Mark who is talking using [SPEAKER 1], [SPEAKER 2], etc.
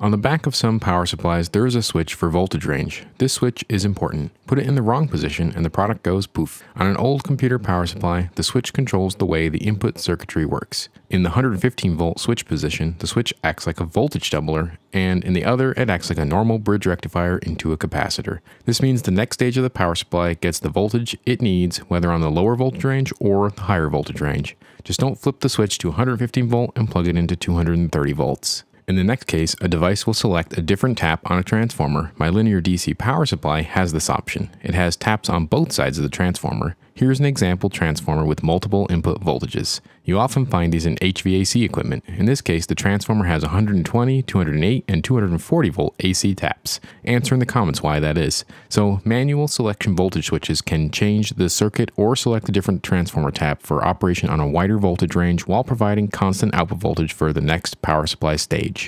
[SPEAKER 1] On the back of some power supplies, there is a switch for voltage range. This switch is important. Put it in the wrong position and the product goes poof. On an old computer power supply, the switch controls the way the input circuitry works. In the 115 volt switch position, the switch acts like a voltage doubler, and in the other, it acts like a normal bridge rectifier into a capacitor. This means the next stage of the power supply gets the voltage it needs, whether on the lower voltage range or the higher voltage range. Just don't flip the switch to 115 volt and plug it into 230 volts. In the next case, a device will select a different tap on a transformer. My linear DC power supply has this option. It has taps on both sides of the transformer. Here's an example transformer with multiple input voltages. You often find these in HVAC equipment. In this case, the transformer has 120, 208, and 240 volt AC taps. Answer in the comments why that is. So, manual selection voltage switches can change the circuit or select a different transformer tap for operation on a wider voltage range while providing constant output voltage for the next power supply stage.